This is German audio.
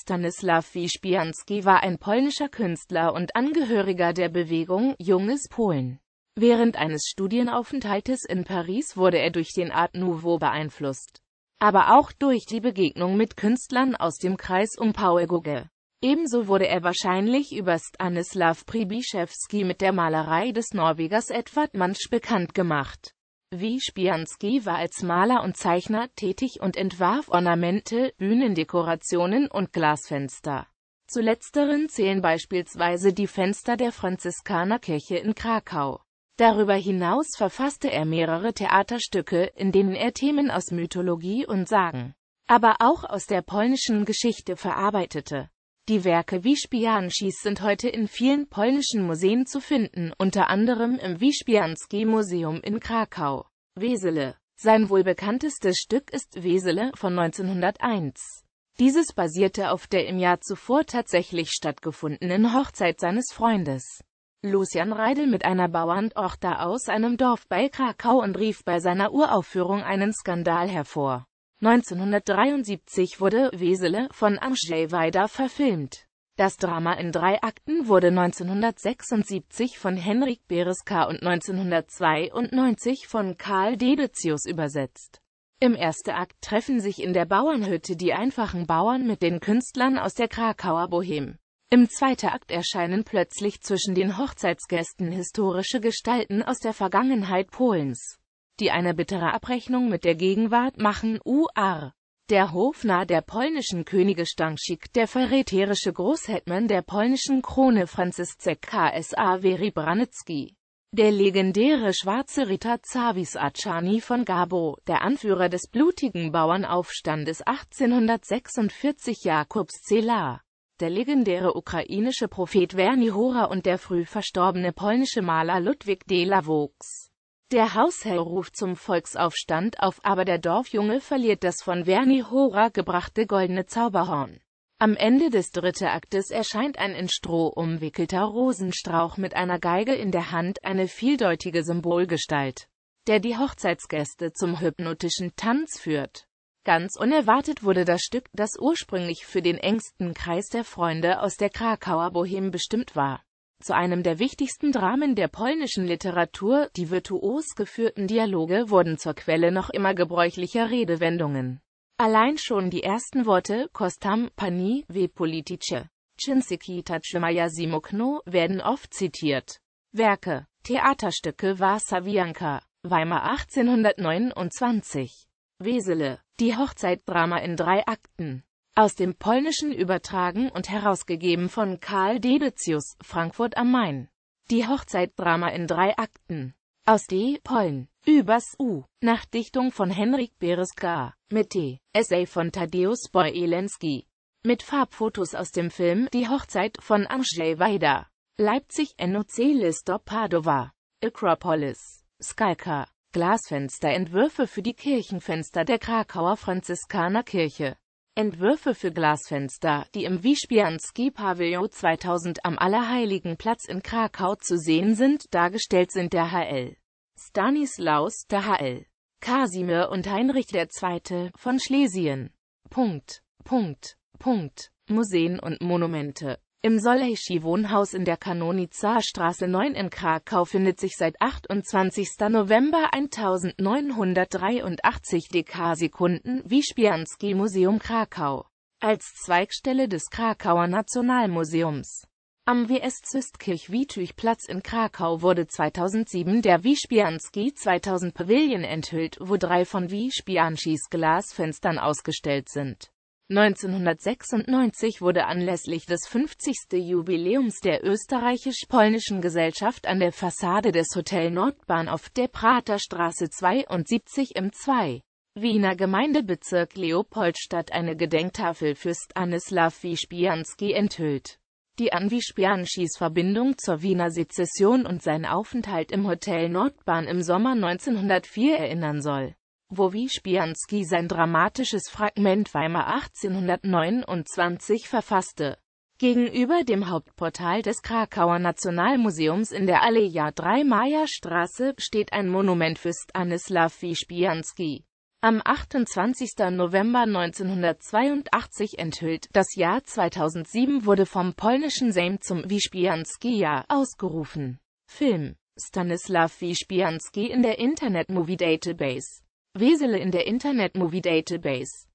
Stanislaw Wyspiański war ein polnischer Künstler und Angehöriger der Bewegung Junges Polen. Während eines Studienaufenthaltes in Paris wurde er durch den Art Nouveau beeinflusst, aber auch durch die Begegnung mit Künstlern aus dem Kreis um Paul Gauguin. Ebenso wurde er wahrscheinlich über Stanislaw Przybyszewski mit der Malerei des Norwegers Edvard Munch bekannt gemacht. Wyspiański war als Maler und Zeichner tätig und entwarf Ornamente, Bühnendekorationen und Glasfenster. Zu letzteren zählen beispielsweise die Fenster der Franziskanerkirche in Krakau. Darüber hinaus verfasste er mehrere Theaterstücke, in denen er Themen aus Mythologie und Sagen, aber auch aus der polnischen Geschichte verarbeitete. Die Werke Wyspianskis sind heute in vielen polnischen Museen zu finden, unter anderem im Wyspiański Museum in Krakau. Wesele Sein wohl bekanntestes Stück ist Wesele von 1901. Dieses basierte auf der im Jahr zuvor tatsächlich stattgefundenen Hochzeit seines Freundes. Lucian Reidel mit einer Bauerntochter aus einem Dorf bei Krakau und rief bei seiner Uraufführung einen Skandal hervor. 1973 wurde Wesele von Andrzej Wajda verfilmt. Das Drama in drei Akten wurde 1976 von Henryk Bereska und 1992 von Karl Dedecius übersetzt. Im ersten Akt treffen sich in der Bauernhütte die einfachen Bauern mit den Künstlern aus der Krakauer Bohem. Im zweiten Akt erscheinen plötzlich zwischen den Hochzeitsgästen historische Gestalten aus der Vergangenheit Polens, die eine bittere Abrechnung mit der Gegenwart machen. UR. Der Hofnarr der polnischen Könige Stanczyk, der verräterische Großhetman der polnischen Krone Franciszek KSA Branicki. Der legendäre schwarze Ritter Zavis Acani von Gabo, der Anführer des blutigen Bauernaufstandes 1846 Jakubs Celar der legendäre ukrainische Prophet Werni Hora und der früh verstorbene polnische Maler Ludwig de la Vaux. Der Hausherr ruft zum Volksaufstand auf, aber der Dorfjunge verliert das von Werni Hora gebrachte goldene Zauberhorn. Am Ende des dritten Aktes erscheint ein in Stroh umwickelter Rosenstrauch mit einer Geige in der Hand, eine vieldeutige Symbolgestalt, der die Hochzeitsgäste zum hypnotischen Tanz führt. Ganz unerwartet wurde das Stück, das ursprünglich für den engsten Kreis der Freunde aus der Krakauer Bohem bestimmt war, zu einem der wichtigsten Dramen der polnischen Literatur, die virtuos geführten Dialoge wurden zur Quelle noch immer gebräuchlicher Redewendungen. Allein schon die ersten Worte Kostam, Pani, we politice, Chinsiki Tachimaya Simokno werden oft zitiert. Werke, Theaterstücke Wasawianka, Weimar 1829 Wesele, die Hochzeitdrama in drei Akten. Aus dem Polnischen übertragen und herausgegeben von Karl Dedecius, Frankfurt am Main. Die Hochzeitdrama in drei Akten. Aus D. Poln. Übers U. Nach Dichtung von Henryk Bereska. Mit T. Essay von Tadeusz Bojelenski. Mit Farbfotos aus dem Film Die Hochzeit von Andrzej Wajda. Leipzig NOC Lister Padova. Acropolis. Skalka. Glasfensterentwürfe für die Kirchenfenster der Krakauer Franziskanerkirche. Entwürfe für Glasfenster, die im Wyspiański Pavillon 2000 am Allerheiligenplatz in Krakau zu sehen sind, dargestellt sind der hl. Stanislaus, der hl. Kasimir und Heinrich II. von Schlesien. Punkt, Punkt, Punkt. Museen und Monumente im Solejschi-Wohnhaus in der Kanonica-Straße 9 in Krakau findet sich seit 28. November 1983 Dekasekunden Wyspiański Museum Krakau als Zweigstelle des Krakauer Nationalmuseums. Am WS Zystkirch-Wituch-Platz in Krakau wurde 2007 der Wyspiański 2000 Pavilion enthüllt, wo drei von Wyspianskis Glasfenstern ausgestellt sind. 1996 wurde anlässlich des 50. Jubiläums der österreichisch-polnischen Gesellschaft an der Fassade des Hotel Nordbahn auf der Praterstraße 72 im 2. Wiener Gemeindebezirk Leopoldstadt eine Gedenktafel für Stanislaw Wyspiański enthüllt, die an Wyspianskis Verbindung zur Wiener Sezession und sein Aufenthalt im Hotel Nordbahn im Sommer 1904 erinnern soll wo Wyspiański sein dramatisches Fragment Weimar 1829 verfasste. Gegenüber dem Hauptportal des Krakauer Nationalmuseums in der Aleja 3 Maja Straße steht ein Monument für Stanislaw Wyspiański. Am 28. November 1982 enthüllt, das Jahr 2007 wurde vom polnischen Sejm zum Wyspiański-Jahr ausgerufen. Film Stanisław Wyspiański in der Internet Movie Database Wesele in der Internet Movie Database